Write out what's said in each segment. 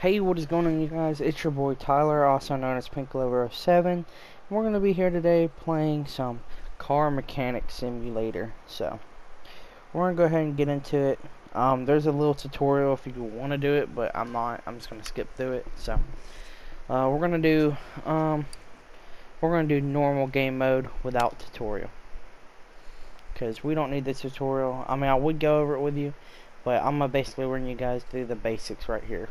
Hey, what is going on, you guys? It's your boy Tyler, also known as Pink Lover 07. We're going to be here today playing some car mechanic simulator. So, we're going to go ahead and get into it. Um, there's a little tutorial if you want to do it, but I'm not. I'm just going to skip through it. So, uh, we're going to do, um, we're going to do normal game mode without tutorial. Because we don't need the tutorial. I mean, I would go over it with you, but I'm going to basically run you guys through the basics right here.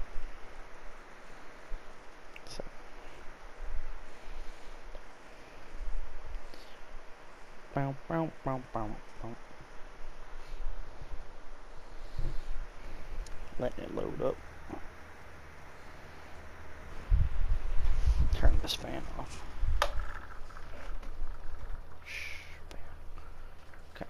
Bow, bow, bow, bow, bow. Letting it load up. Turn this fan off. Shh, fan. Okay.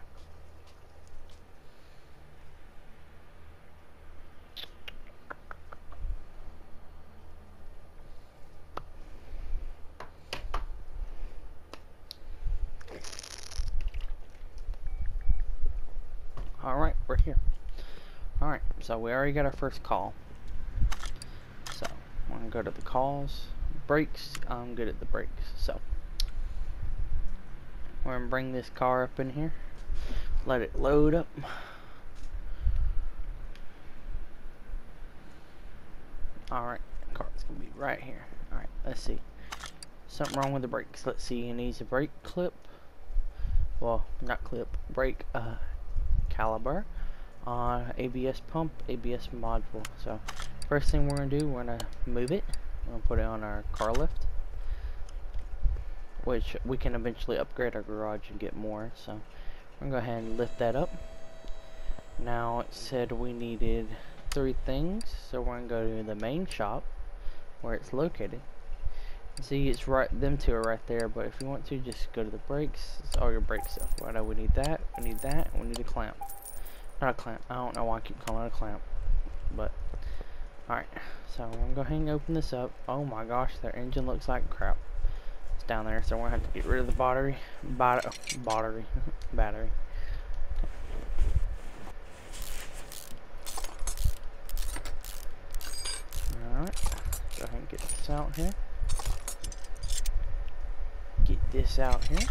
Alright, we're here. Alright, so we already got our first call. So, I'm gonna go to the calls. Brakes, I'm good at the brakes. So, we're gonna bring this car up in here. Let it load up. Alright, car's gonna be right here. Alright, let's see. Something wrong with the brakes. Let's see, it needs a brake clip. Well, not clip, brake uh, caliber ABS pump, ABS module. So first thing we're gonna do, we're gonna move it. We're gonna put it on our car lift, which we can eventually upgrade our garage and get more. So we're gonna go ahead and lift that up. Now it said we needed three things, so we're gonna go to the main shop where it's located. See, it's right. Them two are right there. But if you want to, just go to the brakes. It's all your brake stuff. Right now, we need that? We need that. We need a clamp. Not a clamp. I don't know why I keep calling it a clamp. But alright. So I'm gonna go ahead and open this up. Oh my gosh, their engine looks like crap. It's down there, so we're gonna have to get rid of the battery. Bat battery. battery. Alright. Go ahead and get this out here get this out here.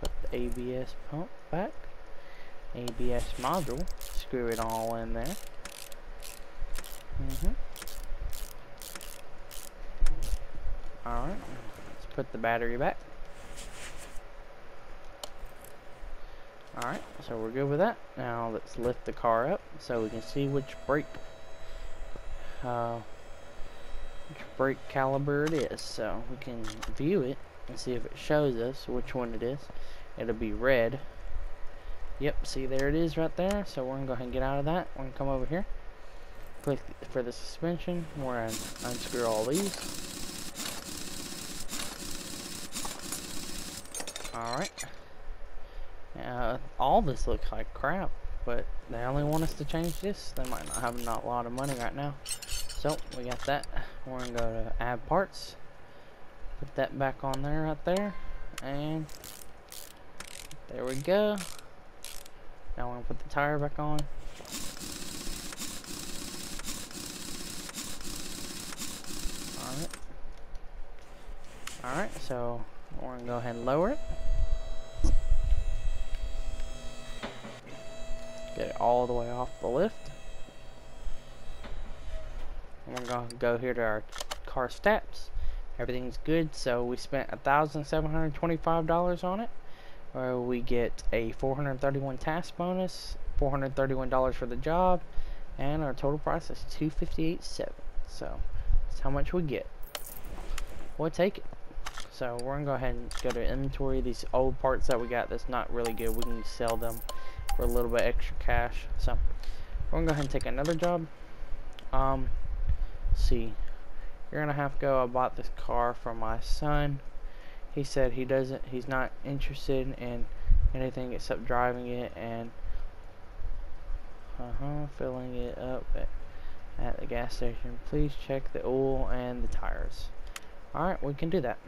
Put the ABS pump back. ABS module. Screw it all in there. Mm hmm Alright. Let's put the battery back. Alright, so we're good with that. Now let's lift the car up so we can see which brake uh, which brake caliber it is so we can view it and see if it shows us which one it is it'll be red yep see there it is right there so we're gonna go ahead and get out of that we're gonna come over here click for the suspension we're gonna unscrew all these alright uh, all this looks like crap but they only want us to change this they might not have not a lot of money right now so we got that. We're gonna go to add parts. Put that back on there right there. And there we go. Now we're gonna put the tire back on. Alright. Alright, so we're gonna go ahead and lower it. Get it all the way off the lift. We're gonna go here to our car stats. Everything's good, so we spent $1,725 on it. Where we get a 431 task bonus, $431 for the job, and our total price is 258.7. So that's how much we get. We'll take it. So we're gonna go ahead and go to inventory. These old parts that we got that's not really good, we can sell them for a little bit extra cash. So we're gonna go ahead and take another job. Um, see you're gonna have to go I bought this car for my son he said he doesn't he's not interested in anything except driving it and uh-huh filling it up at, at the gas station. Please check the oil and the tires. Alright we can do that.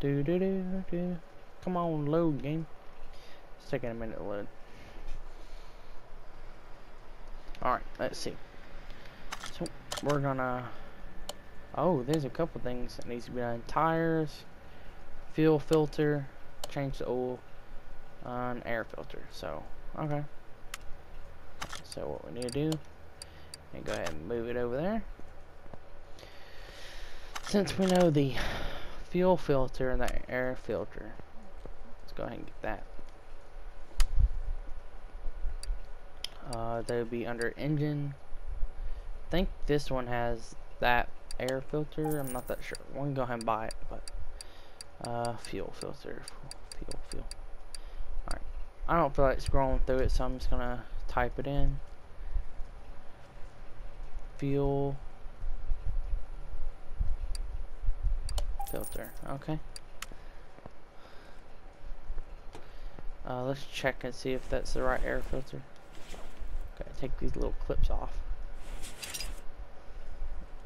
Do do do do. Come on load game. It's taking a minute to load. Alright, let's see. So, we're gonna... Oh, there's a couple things that needs to be done. Tires, fuel filter, change the oil, an air filter. So, okay. So what we need to do, and go ahead and move it over there. Since we know the fuel filter and the air filter, let's go ahead and get that. Uh, they would be under engine. I think this one has that air filter. I'm not that sure. We're gonna go ahead and buy it, but uh, fuel filter, fuel, fuel. All right. I don't feel like scrolling through it, so I'm just gonna type it in. Fuel filter. Okay. Uh, let's check and see if that's the right air filter. Okay, take these little clips off.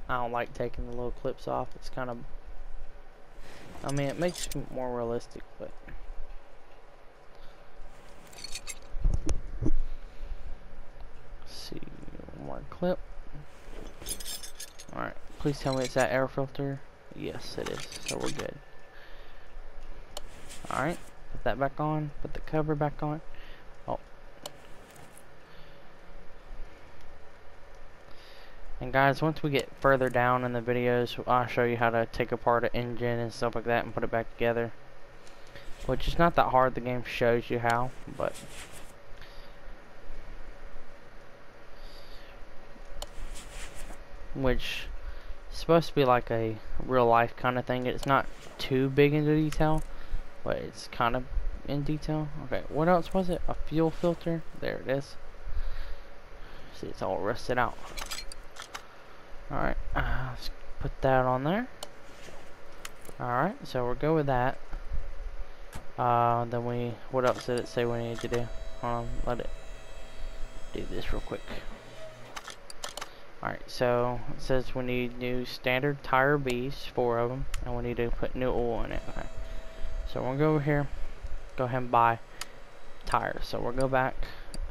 I don't like taking the little clips off. It's kind of, I mean, it makes it more realistic, but. see, one more clip. Alright, please tell me it's that air filter. Yes, it is, so we're good. Alright, put that back on, put the cover back on. Guys, once we get further down in the videos, I'll show you how to take apart an engine and stuff like that and put it back together. Which is not that hard, the game shows you how, but... Which is supposed to be like a real life kind of thing. It's not too big into detail, but it's kind of in detail. Okay, what else was it? A fuel filter? There it is. See, it's all rusted out. Alright, uh, let's put that on there. Alright, so we're good with that. Uh, then we, what else did it say we need to do? Um, let it do this real quick. Alright, so it says we need new standard tire Bs, four of them, and we need to put new oil in it. So we'll go over here, go ahead and buy tires. So we'll go back,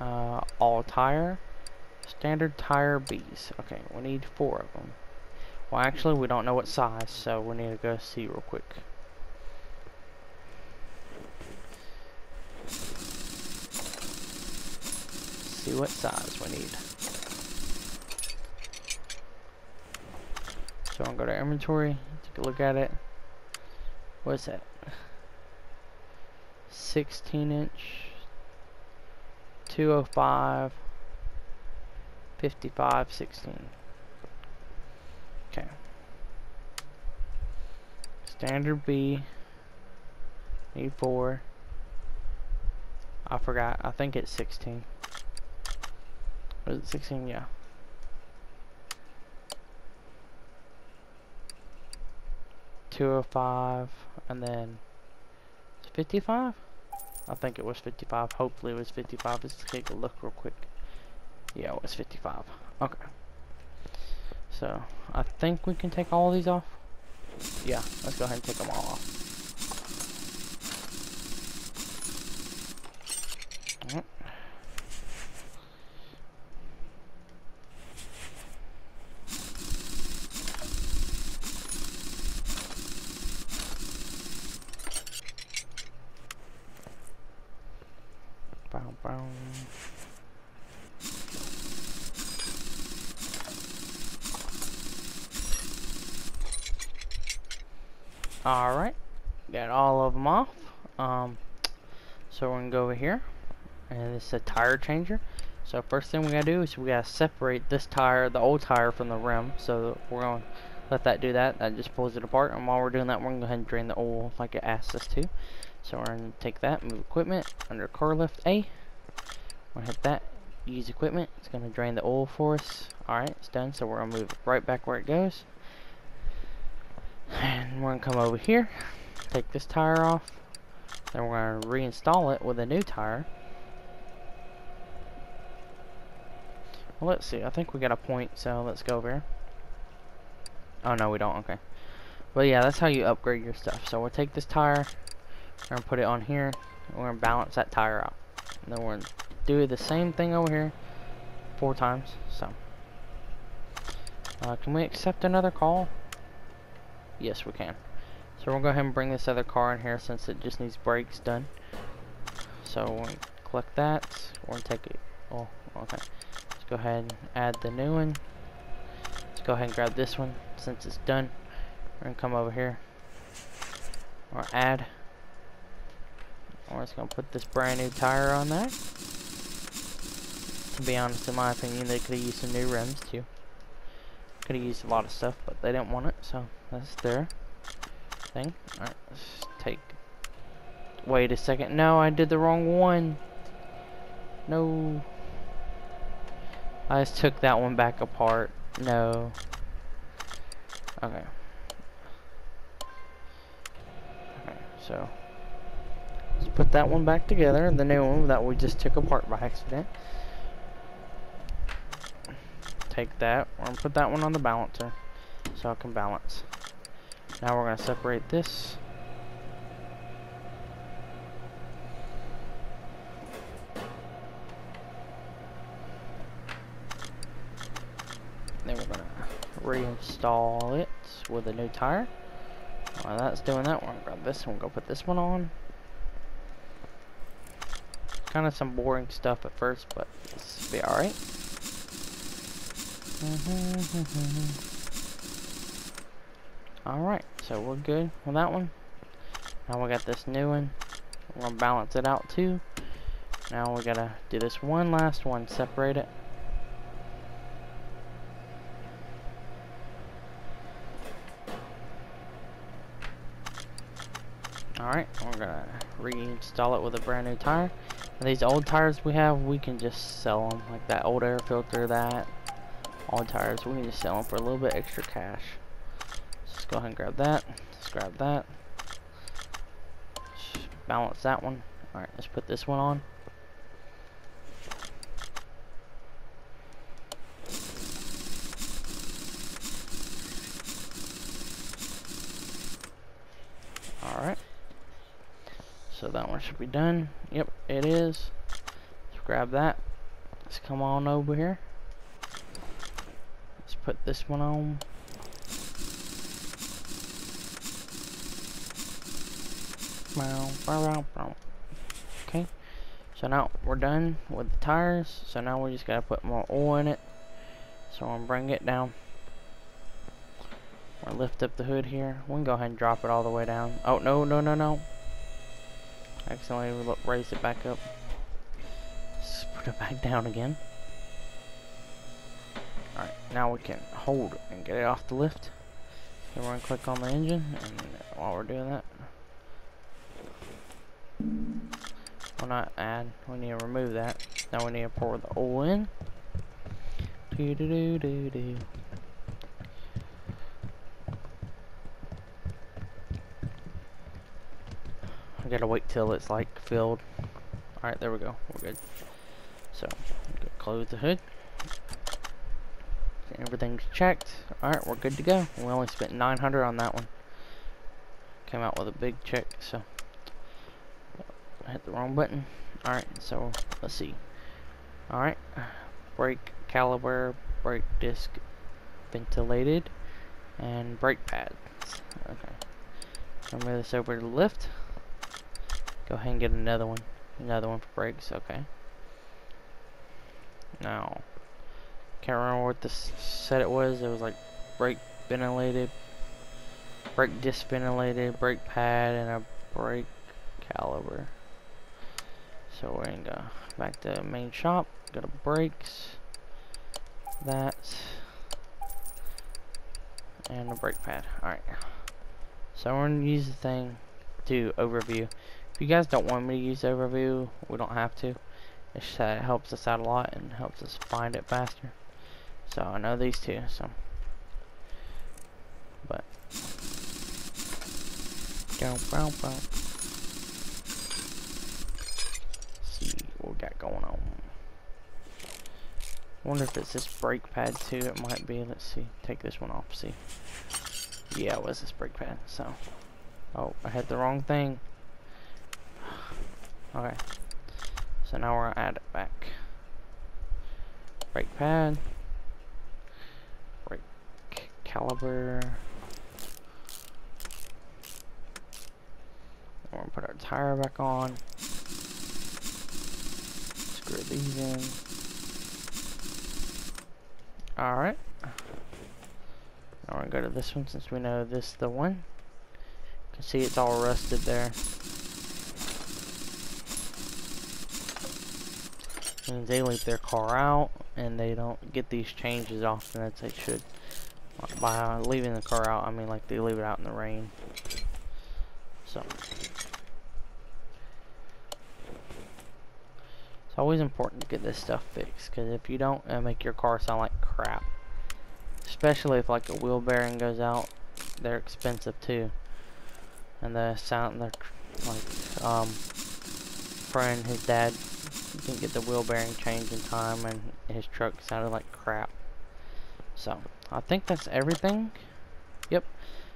uh, all tire, Standard tire Bs. Okay, we need four of them. Well, actually, we don't know what size, so we need to go see real quick. See what size we need. So I'm gonna go to inventory, take a look at it. What's that? 16 inch, 205. 55, 16. Okay. Standard B. Need 4. I forgot. I think it's 16. Was it 16? Yeah. Two oh five, and then fifty-five. I think it was fifty-five. Hopefully, it was fifty-five. Let's take a look real quick. Yeah, it was 55. Okay. So, I think we can take all of these off. Yeah, let's go ahead and take them all off. Bow, bow. Alright, got all of them off. Um, so we're going to go over here, and it's a tire changer. So first thing we gotta do is we gotta separate this tire, the old tire, from the rim. So we're going to let that do that. That just pulls it apart. And while we're doing that, we're going to go ahead and drain the oil like it asked us to. So we're going to take that, move equipment, under car lift A. We're going to hit that, use equipment. It's going to drain the oil for us. Alright, it's done. So we're going to move right back where it goes. And we're going to come over here, take this tire off, then we're going to reinstall it with a new tire. Well, let's see, I think we got a point, so let's go over here. Oh, no, we don't, okay. But yeah, that's how you upgrade your stuff. So we'll take this tire, we're going to put it on here, we're going to balance that tire out. And then we're going to do the same thing over here, four times, so. Uh, can we accept another call? Yes, we can. So we'll go ahead and bring this other car in here since it just needs brakes done. So we'll collect that. Gonna take it. Oh, okay. Let's go ahead and add the new one. Let's go ahead and grab this one since it's done. We're gonna come over here or add. We're just gonna put this brand new tire on that. To be honest, in my opinion, they could have used some new rims too. Could have used a lot of stuff, but they didn't want it, so that's their thing. Alright, let's take... Wait a second. No, I did the wrong one. No. I just took that one back apart. No. Okay. Okay, so... Let's put that one back together, the new one that we just took apart by accident take that. We're going to put that one on the balancer so I can balance. Now we're going to separate this. Then we're going to reinstall it with a new tire. While that's doing that, we're going to grab this and we'll go put this one on. Kind of some boring stuff at first, but this will be alright. Mm-hmm, mm-hmm, mm-hmm. Alright, so we're good with that one. Now we got this new one. Gonna balance it out too. Now we gotta do this one last one, separate it. Alright, we're gonna reinstall it with a brand new tire. And these old tires we have, we can just sell them. Like that old air filter, that all tires. We can to sell them for a little bit extra cash. Let's go ahead and grab that. Let's grab that. Let's balance that one. Alright, let's put this one on. Alright. So that one should be done. Yep, it is. Let's grab that. Let's come on over here put this one on. Okay, so now we're done with the tires. So now we just gotta put more oil in it. So I'm gonna bring it down. Or lift up the hood here. We can go ahead and drop it all the way down. Oh no no no no! Accidentally raise it back up. Just put it back down again. Alright, now we can hold and get it off the lift. We're going to click on the engine, and while we're doing that, we'll not add, we need to remove that. Now we need to pour the oil in. Do do do do do. I gotta wait till it's like filled. Alright, there we go. We're good. So, close the hood. Everything's checked. Alright, we're good to go. We only spent 900 on that one. Came out with a big check, so I hit the wrong button. Alright, so let's see. Alright. Brake caliper, brake disc ventilated, and brake pads. Okay. So move this over to the lift. Go ahead and get another one. Another one for brakes, okay. Now can't remember what this said it was. It was like brake ventilated, brake disc ventilated, brake pad, and a brake caliber. So we're gonna go back to main shop, go to brakes, that, and a brake pad. Alright. So we're gonna use the thing to overview. If you guys don't want me to use overview, we don't have to. It's, uh, it helps us out a lot and helps us find it faster. So I know these two, so. But. Bow, bow, bow. See what we got going on. wonder if it's this brake pad too. It might be. Let's see. Take this one off. See. Yeah, it was this brake pad. So. Oh, I had the wrong thing. Okay. So now we're gonna add it back. brake pad, caliper. We're gonna put our tire back on. Screw these in. Alright. Now we're gonna go to this one since we know this is the one. You can see it's all rusted there. means they leave their car out and they don't get these changes often as they should. By leaving the car out, I mean like they leave it out in the rain. So. It's always important to get this stuff fixed because if you don't, it'll make your car sound like crap. Especially if like a wheel bearing goes out, they're expensive too. And the sound, they're like, um, friend, his dad didn't get the wheel bearing changed in time and his truck sounded like crap. So, I think that's everything. Yep.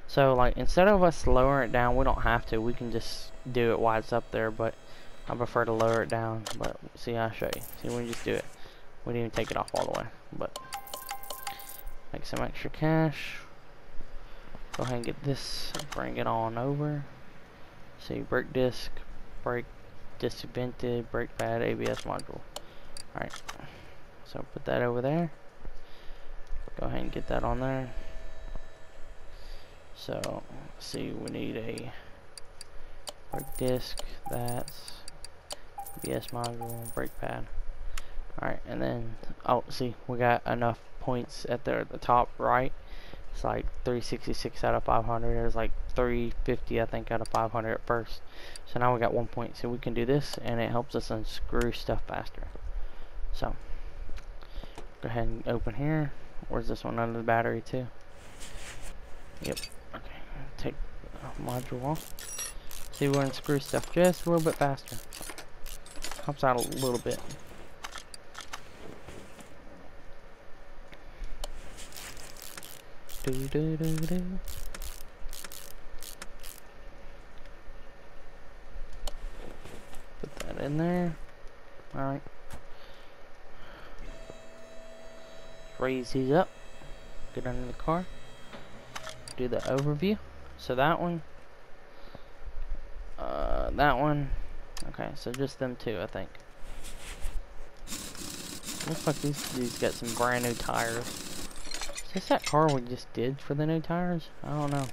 So, like, instead of us lowering it down, we don't have to. We can just do it while it's up there, but I prefer to lower it down. But, see, I'll show you. See, we just do it. We didn't even take it off all the way. But, make some extra cash. Go ahead and get this, bring it on over. See, brake disc, brake disc vented, brake pad, ABS module. Alright, so put that over there. Go ahead and get that on there. So, see, we need a brake disc, that's BS module, brake pad. Alright, and then, oh, see, we got enough points at the, at the top right it's like 366 out of 500. It was like 350, I think, out of 500 at first. So now we got one point. So we can do this, and it helps us unscrew stuff faster. So, go ahead and open here. Where's this one under the battery, too? Yep. Okay. Take module off. See, we unscrew stuff just a little bit faster. Helps out a little bit. Do, do, do, do. Put that in there. Alright. Raise these up. Get under the car. Do the overview. So that one. Uh, that one. Okay, so just them two, I think. Looks like these dudes got some brand new tires. Is this that car we just did for the new tires? I don't know.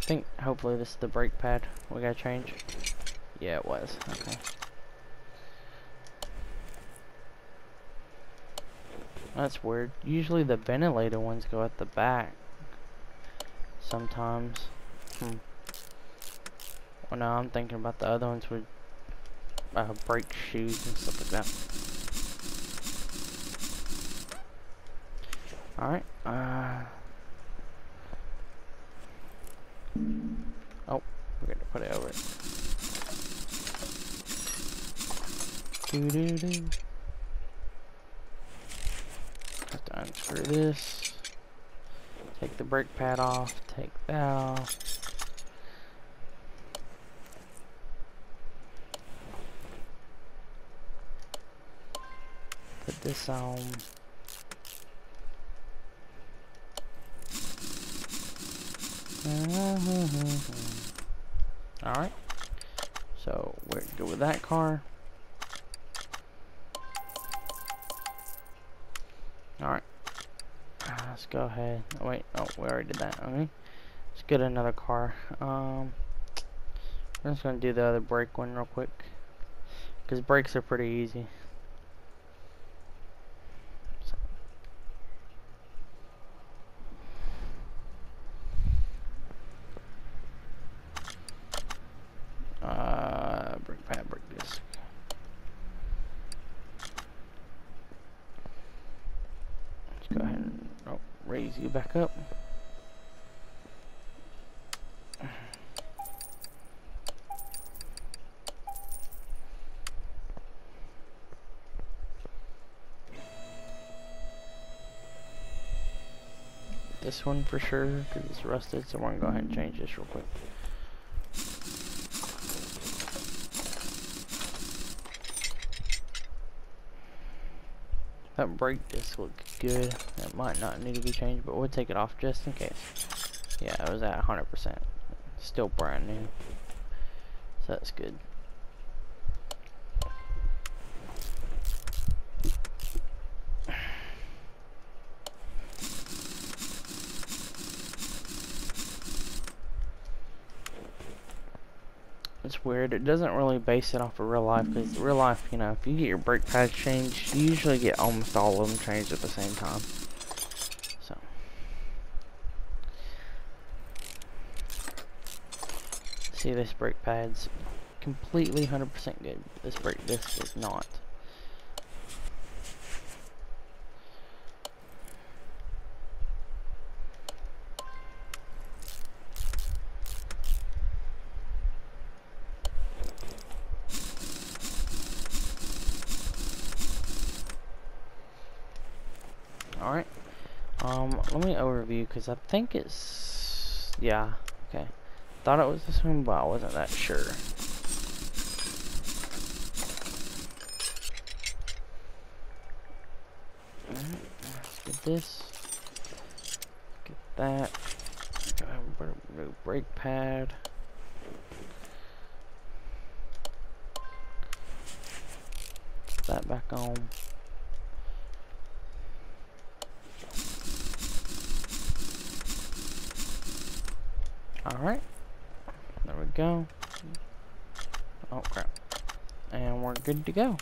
I think hopefully this is the brake pad we gotta change. Yeah, it was. Okay. That's weird. Usually the ventilator ones go at the back. Sometimes. Hmm. Well, no, I'm thinking about the other ones with uh, brake shoes and stuff like that. Alright, uh... Oh, we're gonna put it over it. Doo doo doo. Have to unscrew this. Take the brake pad off, take that off. Put this on. Alright. So, we're good with that car. Alright. Uh, go ahead. Oh, wait. Oh, we already did that. Okay. Let's get another car. Um, I'm just going to do the other brake one real quick. Because brakes are pretty easy. Back up. This one for sure, because it's rusted, so we're going to go ahead and change this real quick. That brake disc looks good. It might not need to be changed, but we'll take it off just in case. Yeah, it was at 100%. Still brand new. So that's good. It's weird. It doesn't really base it off of real life because real life, you know, if you get your brake pads changed, you usually get almost all of them changed at the same time. So. See, this brake pad's completely 100% good. This brake disc is not. Alright. Um, let me overview because I think it's... Yeah, okay. Thought it was this one, but I wasn't that sure. Alright, get this. Get that. Brake pad. Put that back on. Alright. There we go. Oh crap. And we're good to go.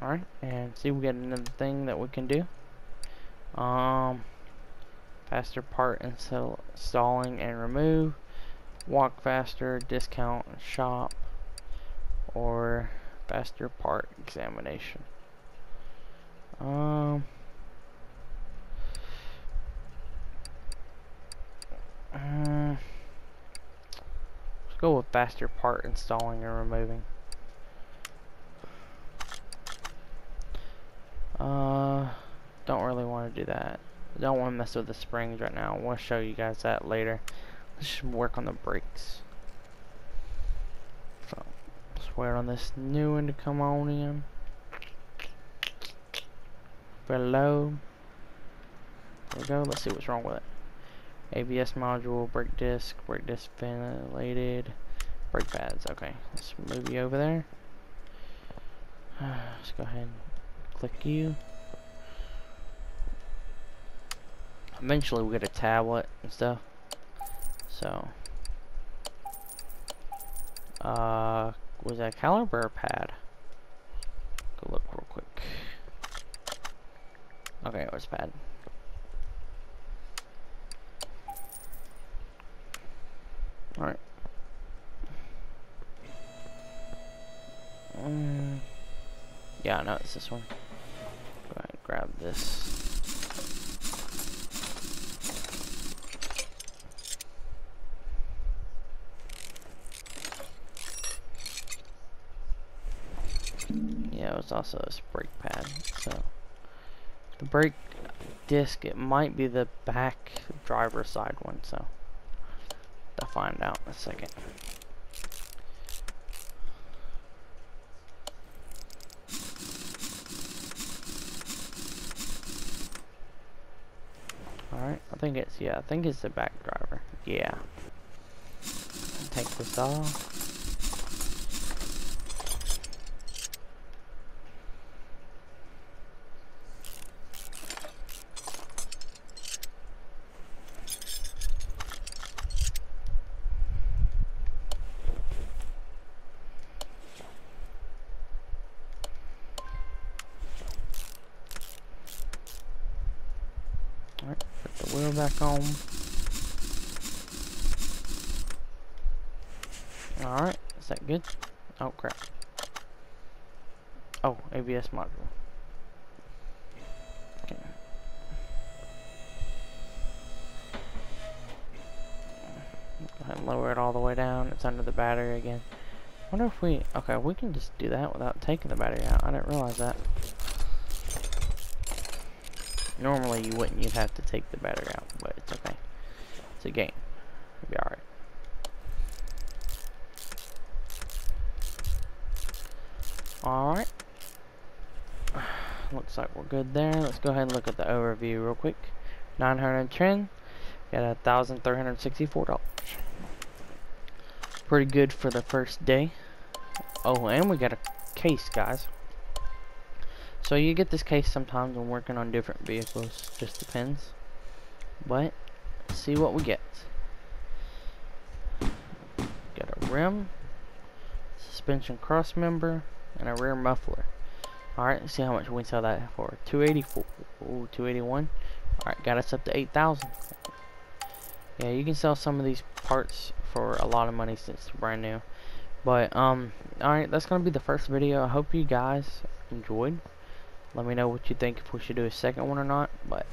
Alright, and see we got another thing that we can do. Um faster part installing and remove. Walk faster, discount shop, or faster part examination. Um Uh, let's go with faster part installing and removing. Uh, don't really want to do that. Don't want to mess with the springs right now. I want to show you guys that later. Let's just work on the brakes. So, let's on this new one to come on in. Below. There we go. Let's see what's wrong with it. ABS module, brake disc, brake disc ventilated, brake pads. Okay, let's move you over there. Let's go ahead and click you. Eventually we get a tablet and stuff. So, uh, was that caliper pad? Go look real quick. Okay, it was pad. Alright. Um, yeah, no, it's this one. Go ahead and grab this. Yeah, it was also a brake pad, so the brake disc, it might be the back driver side one, so find out in a second. Alright, I think it's, yeah, I think it's the back driver. Yeah. Take this off. Alright, put the wheel back on. Alright, is that good? Oh crap. Oh, ABS module. Okay. Lower it all the way down. It's under the battery again. wonder if we... Okay, we can just do that without taking the battery out. I didn't realize that. Normally you wouldn't, you'd have to take the battery out, but it's okay. It's a game. It'll be alright. looks like we're good there. Let's go ahead and look at the overview real quick. 910, got a thousand three hundred sixty-four dollars. Pretty good for the first day. Oh, and we got a case, guys. So you get this case sometimes when working on different vehicles. Just depends. But see what we get. Got a rim, suspension cross member, and a rear muffler. Alright, see how much we sell that for. 284 Ooh, 281 Alright, got us up to 8,000 Yeah, you can sell some of these parts for a lot of money since brand new. But, um, alright, that's going to be the first video. I hope you guys enjoyed. Let me know what you think if we should do a second one or not. But